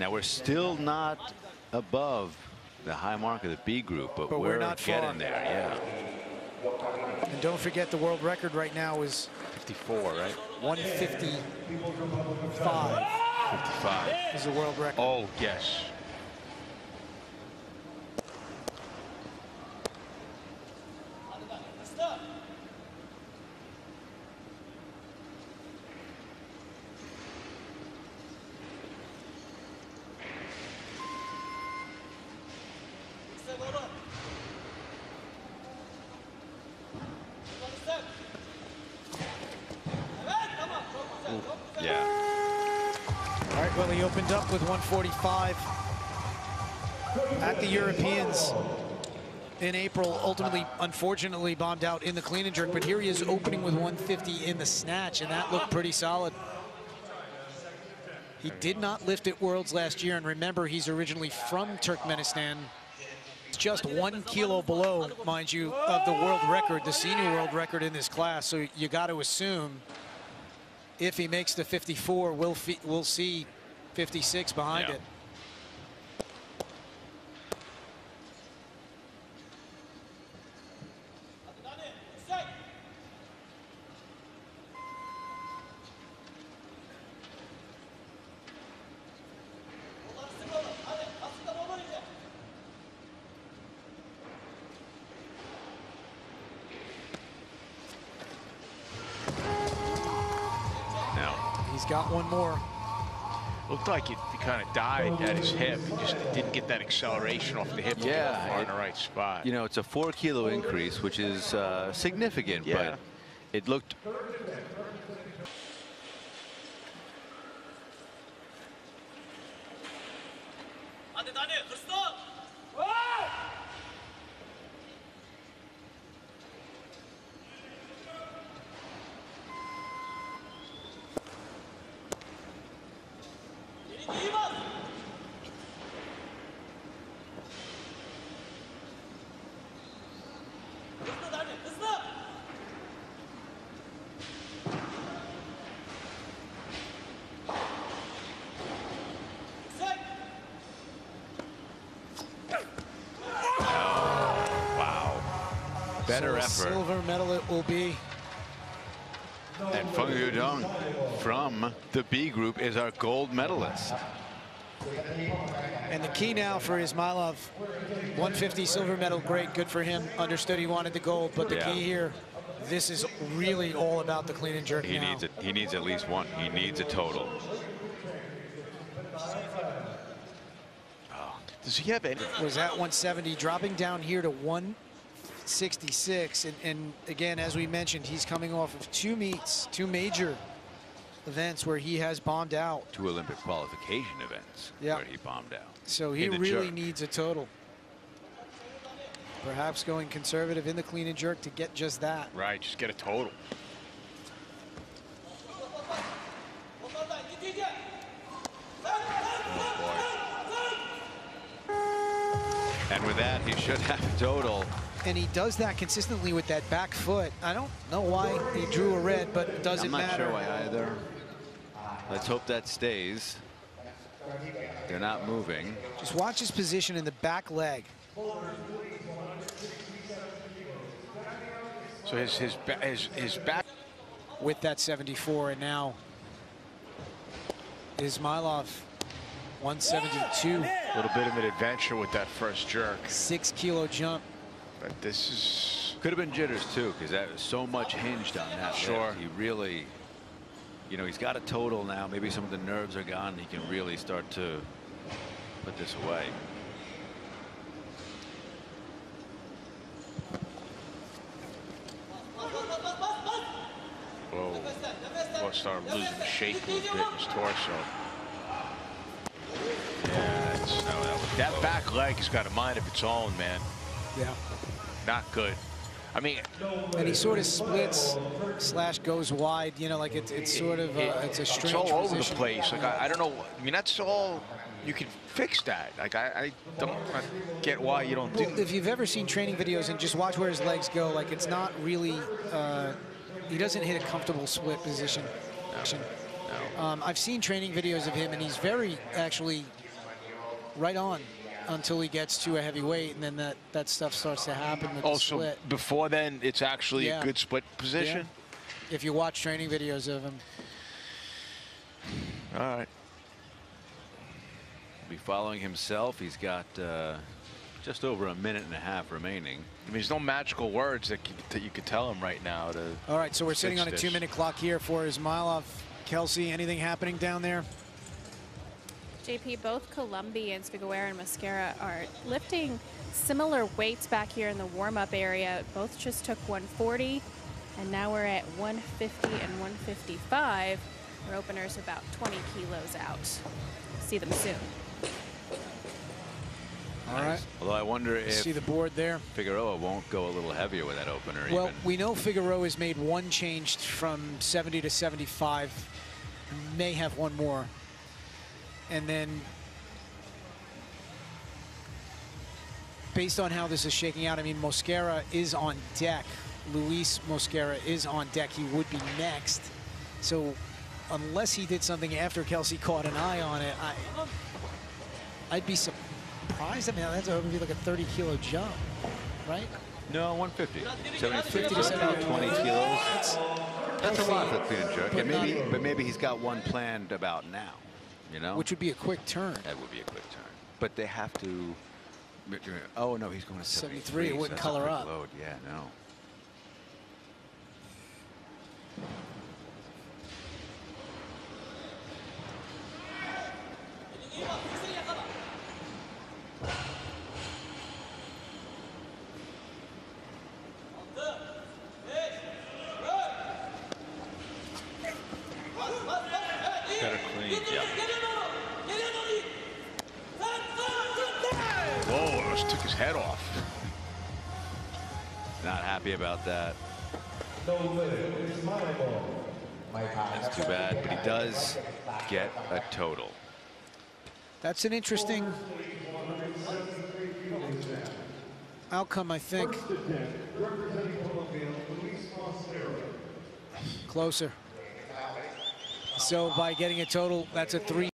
Now we're still not above the high mark of the B group, but, But we're not getting far. there. Yeah. And don't forget the world record right now is 54, right? 155 55. is the world record. Oh, yes. Yeah. All right, well, he opened up with 145 at the Europeans in April. Ultimately, unfortunately, bombed out in the clean and jerk, but here he is opening with 150 in the snatch, and that looked pretty solid. He did not lift at Worlds last year, and remember, he's originally from Turkmenistan. It's just one kilo below, mind you, of the world record, the senior world record in this class, so you got to assume if he makes the 54, we'll, we'll see 56 behind Yeah. it. Now, He's got one more. Looked like it, he kind of died at his hip. He just didn't get that acceleration off the hip Yeah, get far in the right spot. you know, it's a four kilo increase, which is uh, significant, Yeah. but it looked Hadi Dani hırslı. Better So a effort. silver medal it will be. And Feng Yudong from the B group is our gold medalist. And the key now for Ismailov, 150 silver medal, great, good for him. Understood he wanted the gold, but the Yeah. key here, this is really all about the clean and jerk He now. needs it. He needs at least one. He needs a total. Does he have any? was that 170, dropping down here to 166. And, and again, as we mentioned, he's coming off of two meets, two major events where he has bombed out. Two Olympic qualification events Yeah. where he bombed out. So he really jerk. needs a total. Perhaps going conservative in the clean and jerk to get just that. Right, just get a total. Oh, Onlardan. And with that, he should have a total. And he does that consistently with that back foot. I don't know why he drew a red, but it doesn't I'm not matter. sure why either. Let's hope that stays. They're not moving. Just watch his position in the back leg. So his his his, his back. with that 74 and now Ismailov 172 A little bit of an adventure with that first jerk. six kilo jump But this is Could have been jitters too, because that was so much hinged on that. Sure. lift. He really, you know, he's got a total now. Maybe some of the nerves are gone. He can really start to put this away. whoa. Well, started losing shape a little bit in his torso. Yeah, that, that back leg has got a mind of its own, man. Yeah Not good. I mean, and he sort of splits slash goes wide you know like it's it's sort of uh, it's a strange it's all over the place. Like I, I don't know. I mean, that's all. You can fix that. Like I, I don't get why you don't do. Well, if you've ever seen training videos and just watch where his legs go like it's not really uh, he doesn't hit a comfortable split position Um, I've seen training videos of him, and he's very actually right on until he gets to a heavyweight, and then that, that stuff starts to happen with the Also, split. before then, it's actually Yeah. a good split position. If you watch training videos of him, All right. Be following himself. He's got uh, just over a minute and a half remaining. I mean, there's no magical words that, that you could tell him right now. To all right. So we're sitting on a two-minute clock here for Ismailov. Kelsey, anything happening down there? JP, both Colombians, Figueroa and Mosquera, are lifting similar weights back here in the warm-up area. Both just took 140, and now we're at 150 and 155. Our opener's about 20 kilos out. See them soon. All right. Although I wonder if See the board there. Figueroa won't go a little heavier with that opener. Well, even. we know Figueroa has made one change from 70 to 75. May have one more. And then, based on how this is shaking out, I mean, Mosquera is on deck. Luis Mosquera is on deck. He would be next. So, unless he did something after Kelsey caught an eye on it, I, I'd be surprised. I mean, that's would be like a 30 kilo jump, right? no 150. 70, 50 to about 20 kilos. That's, That's a lot for a clean and jerk. Maybe, but maybe he's got one planned about now. You know, which would be a quick turn. that would be a quick turn. But they have to. Oh no, he's going to 73, 73. it wouldn't that's a color up. Load. Yeah, no. better clean. geliyor took his head off. Not happy about that. That's too bad, but he does get a total. That's an interesting outcome, I think. Closer. So by getting a total, that's a three.